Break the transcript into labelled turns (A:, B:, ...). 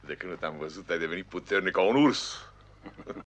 A: De când te-am văzut, ai devenit puternic ca un urs.